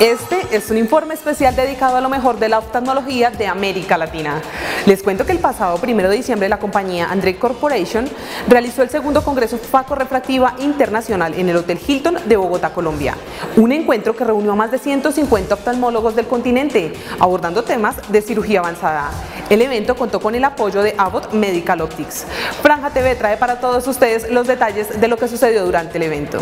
Este es un informe especial dedicado a lo mejor de la oftalmología de América Latina. Les cuento que el pasado 1 de diciembre la compañía André Corporation realizó el segundo Congreso Faco Refractiva Internacional en el Hotel Hilton de Bogotá, Colombia. Un encuentro que reunió a más de 150 oftalmólogos del continente, abordando temas de cirugía avanzada. El evento contó con el apoyo de Abbott Medical Optics. Franja TV trae para todos ustedes los detalles de lo que sucedió durante el evento.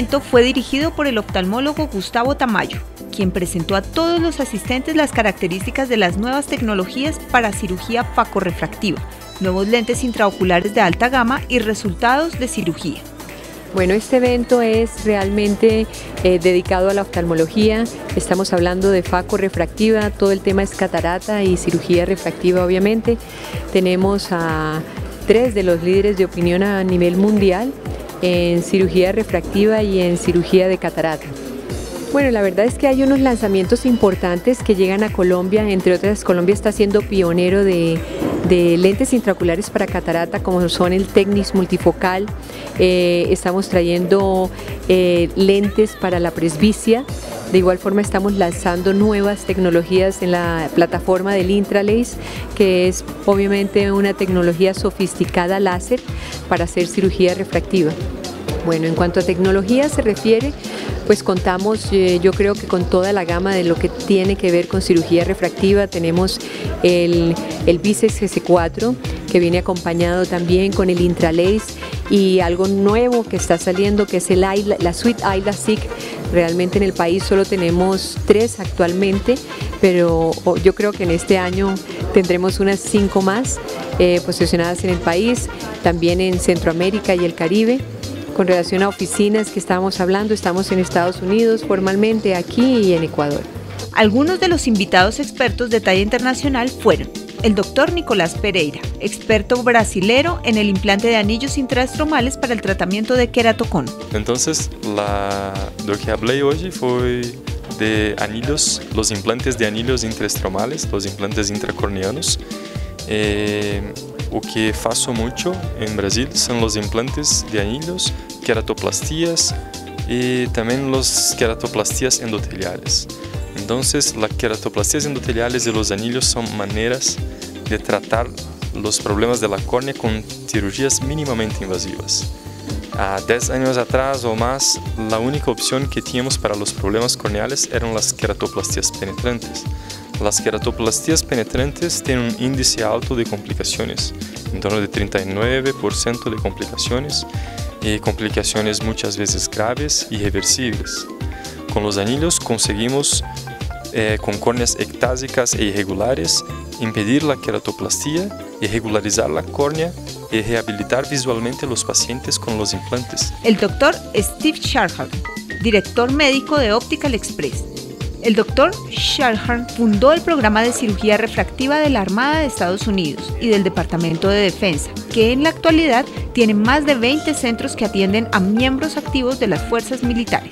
Evento fue dirigido por el oftalmólogo Gustavo Tamayo, quien presentó a todos los asistentes las características de las nuevas tecnologías para cirugía facorrefractiva, nuevos lentes intraoculares de alta gama y resultados de cirugía. Bueno, este evento es realmente eh, dedicado a la oftalmología. Estamos hablando de faco refractiva, todo el tema es catarata y cirugía refractiva, obviamente. Tenemos a tres de los líderes de opinión a nivel mundial en cirugía refractiva y en cirugía de catarata. Bueno, la verdad es que hay unos lanzamientos importantes que llegan a Colombia, entre otras Colombia está siendo pionero de, lentes intraoculares para catarata como son el Technis multifocal, eh, estamos trayendo eh, lentes para la presbicia, de igual forma estamos lanzando nuevas tecnologías en la plataforma del Intralace, que es obviamente una tecnología sofisticada láser para hacer cirugía refractiva. Bueno, en cuanto a tecnología se refiere, pues contamos eh, yo creo que con toda la gama de lo que tiene que ver con cirugía refractiva. Tenemos el, el Biceps GC4 que viene acompañado también con el Intralace y algo nuevo que está saliendo que es el la suite Ayla SIC. Realmente en el país solo tenemos tres actualmente, pero yo creo que en este año tendremos unas cinco más eh, posicionadas en el país, también en Centroamérica y el Caribe. Con relación a oficinas que estábamos hablando, estamos en Estados Unidos formalmente, aquí y en Ecuador. Algunos de los invitados expertos de talla internacional fueron el doctor Nicolás Pereira, experto brasilero en el implante de anillos intraestromales para el tratamiento de queratocono. Entonces, la, lo que hablé hoy fue de anillos, los implantes de anillos intraestromales, los implantes intracorneanos. Eh, o que faço muito em Brasil são os implantes de anillos, queratoplastias e também os queratoplastias endoteliales. Então, as queratoplastias endoteliales e os anillos são maneiras de tratar os problemas da córnea com cirurgias minimamente invasivas. Há 10 anos atrás ou mais, a única opção que tínhamos para os problemas corneales eram as queratoplastias penetrantes. Las queratoplastías penetrantes tienen un índice alto de complicaciones, en torno de 39% de complicaciones y complicaciones muchas veces graves y reversibles. Con los anillos conseguimos, eh, con córneas ectásicas e irregulares, impedir la queratoplastía y regularizar la córnea y rehabilitar visualmente los pacientes con los implantes. El doctor Steve Sharham, director médico de Optical Express, el doctor Sharhan fundó el programa de cirugía refractiva de la Armada de Estados Unidos y del Departamento de Defensa, que en la actualidad tiene más de 20 centros que atienden a miembros activos de las fuerzas militares.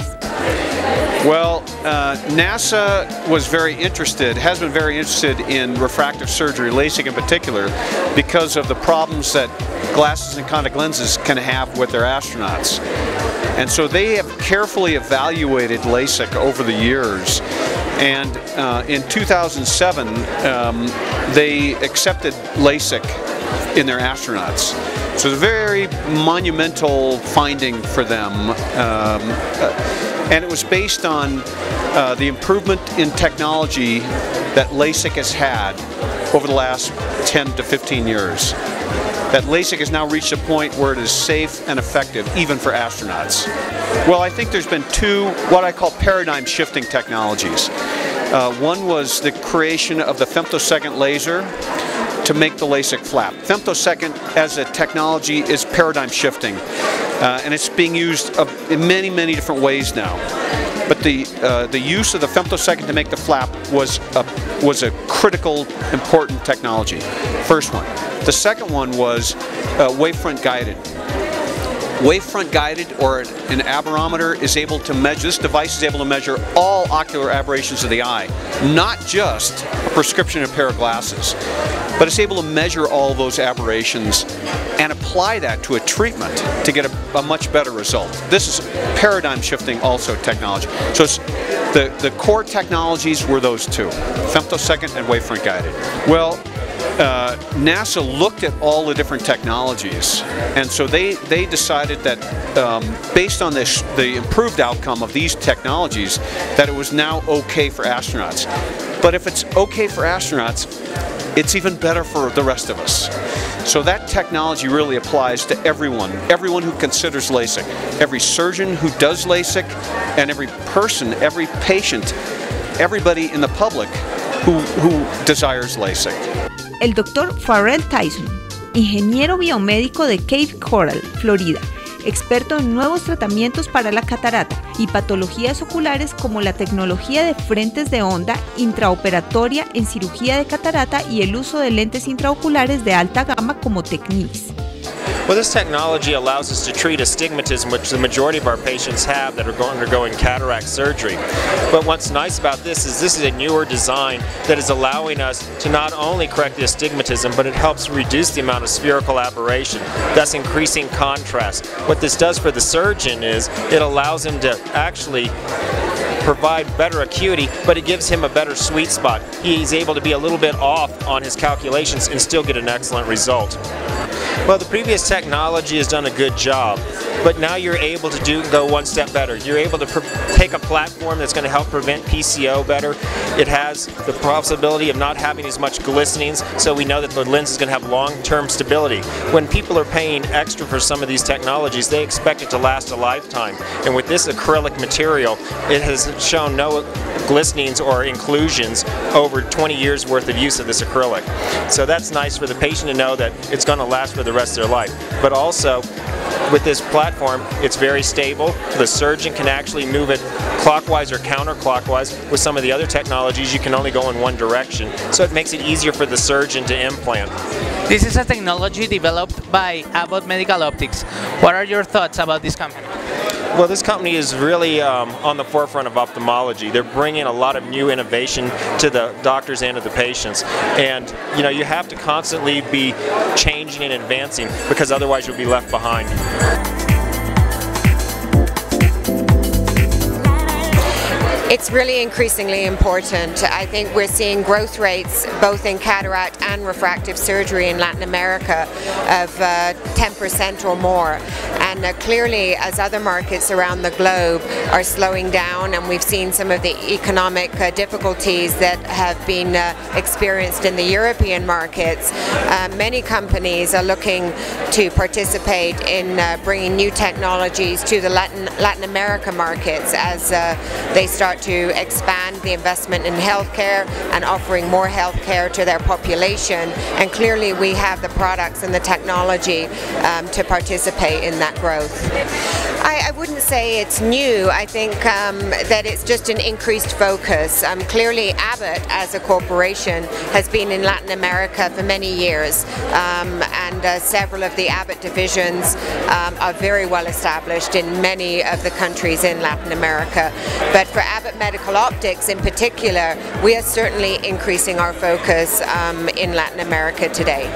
Well, uh, NASA was very interested, has been very interested in refractive surgery, LASIK in particular, because of the problems that glasses and contact lenses can have with their astronauts. And so they have carefully evaluated LASIK over the years. And uh, in 2007, um, they accepted LASIK in their astronauts. So it's a very monumental finding for them. Um, uh, And it was based on uh, the improvement in technology that LASIK has had over the last 10 to 15 years. That LASIK has now reached a point where it is safe and effective, even for astronauts. Well, I think there's been two, what I call paradigm shifting technologies. Uh, one was the creation of the femtosecond laser to make the LASIK flap. Femtosecond as a technology is paradigm shifting uh, and it's being used uh, in many, many different ways now. But the, uh, the use of the femtosecond to make the flap was a, was a critical, important technology. First one. The second one was uh, wavefront guided. Wavefront guided or an aberrometer is able to measure, this device is able to measure all ocular aberrations of the eye, not just a prescription of a pair of glasses, but it's able to measure all those aberrations and apply that to a treatment to get a, a much better result. This is paradigm shifting also technology. So the, the core technologies were those two, femtosecond and wavefront guided. Well, uh, NASA looked at all the different technologies, and so they, they decided that um, based on this, the improved outcome of these technologies, that it was now okay for astronauts. But if it's okay for astronauts, it's even better for the rest of us. So that technology really applies to everyone, everyone who considers LASIK, every surgeon who does LASIK, and every person, every patient, everybody in the public who, who desires LASIK. El Dr. Farrell Tyson, ingeniero biomédico de Cape Coral, Florida, experto en nuevos tratamientos para la catarata y patologías oculares como la tecnología de frentes de onda intraoperatoria en cirugía de catarata y el uso de lentes intraoculares de alta gama como TECNIS. Well, this technology allows us to treat astigmatism, which the majority of our patients have that are undergoing cataract surgery. But what's nice about this is this is a newer design that is allowing us to not only correct the astigmatism, but it helps reduce the amount of spherical aberration, thus increasing contrast. What this does for the surgeon is it allows him to actually provide better acuity, but it gives him a better sweet spot. He's able to be a little bit off on his calculations and still get an excellent result. Well, the previous technology has done a good job, but now you're able to do go one step better. You're able to take a platform that's going to help prevent PCO better. It has the possibility of not having as much glistenings, so we know that the lens is going to have long-term stability. When people are paying extra for some of these technologies, they expect it to last a lifetime. And with this acrylic material, it has shown no glistenings or inclusions over 20 years worth of use of this acrylic. So that's nice for the patient to know that it's going to last for the rest of their life. But also, with this platform, it's very stable. The surgeon can actually move it clockwise or counterclockwise. With some of the other technologies, you can only go in one direction. So it makes it easier for the surgeon to implant. This is a technology developed by Abbott Medical Optics. What are your thoughts about this company? Well, this company is really um, on the forefront of ophthalmology. They're bringing a lot of new innovation to the doctors and to the patients. And, you know, you have to constantly be changing and advancing because otherwise you'll be left behind. It's really increasingly important. I think we're seeing growth rates both in cataract and refractive surgery in Latin America of 10% uh, or more. And uh, clearly, as other markets around the globe are slowing down, and we've seen some of the economic uh, difficulties that have been uh, experienced in the European markets, uh, many companies are looking to participate in uh, bringing new technologies to the Latin, Latin America markets as they start to expand the investment in healthcare and offering more healthcare to their population. And clearly we have the products and the technology um, to participate in that growth. I, I, wouldn't say it's new. I think um, that it's just an increased focus. Um, clearly Abbott as a corporation has been in Latin America for many years um, and uh, several of the Abbott divisions um, are very well established in many of the countries in Latin America. But for Abbott Medical Optics in particular, we are certainly increasing our focus um, in Latin America today.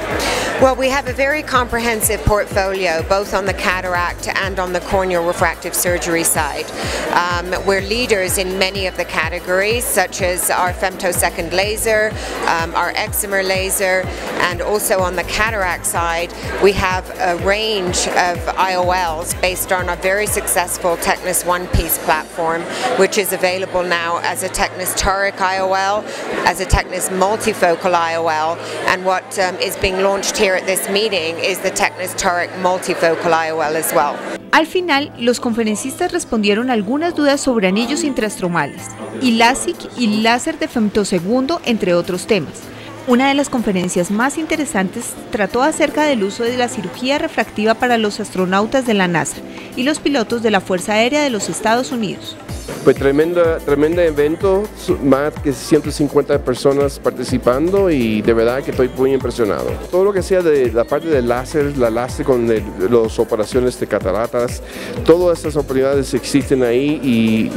Well, we have a very comprehensive portfolio, both on the cataract and on the corneal refractive surgery side. Um, we're leaders in many of the categories, such as our femtosecond laser, um, our excimer laser, and also on the cataract side, we have a range of IOLs based on a very successful Technis One Piece platform, which is available now as a Technis Toric IOL, as a Technis multifocal IOL, and what um, is being launched here at this meeting is the Technis Toric multifocal IOL as well. Al final, los conferencistas respondieron algunas dudas sobre anillos intrastromales, y LASIK y láser de femtosegundo, entre otros temas. Una de las conferencias más interesantes trató acerca del uso de la cirugía refractiva para los astronautas de la NASA y los pilotos de la Fuerza Aérea de los Estados Unidos. Pues tremenda, tremendo evento, más que 150 personas participando y de verdad que estoy muy impresionado. Todo lo que sea de la parte del láser, la láser con las operaciones de cataratas, todas estas oportunidades existen ahí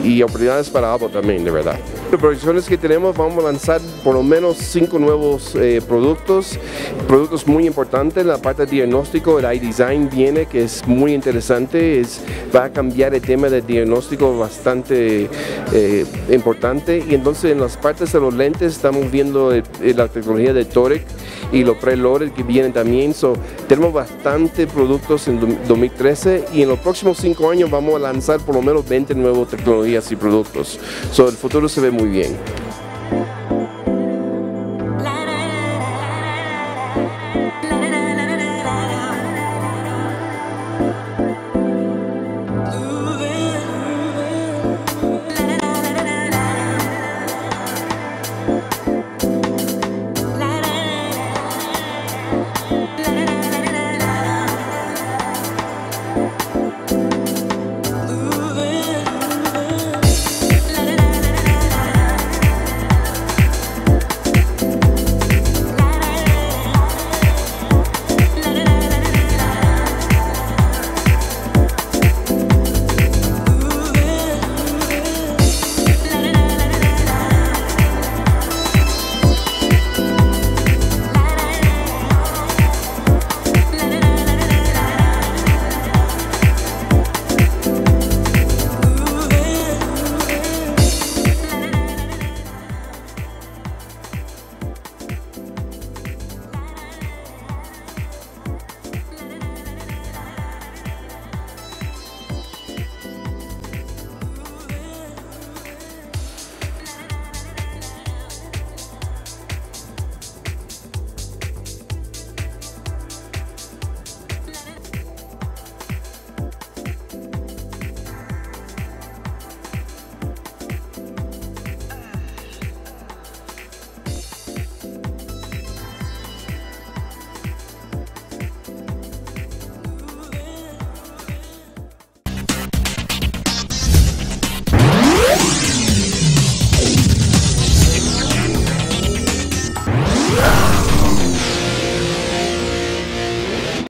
y, oportunidades para algo también, de verdad. Las proyecciones que tenemos, vamos a lanzar por lo menos cinco nuevos eh, productos, productos muy importantes, la parte de diagnóstico, el iDesign viene, que es muy interesante, es, va a cambiar el tema del diagnóstico bastante eh, importante y entonces en las partes de los lentes estamos viendo la tecnología de Toric y los preloaded que vienen también. So, tenemos bastante productos en 2013 y en los próximos cinco años vamos a lanzar por lo menos 20 nuevas tecnologías y productos. So, el futuro se ve muy bien.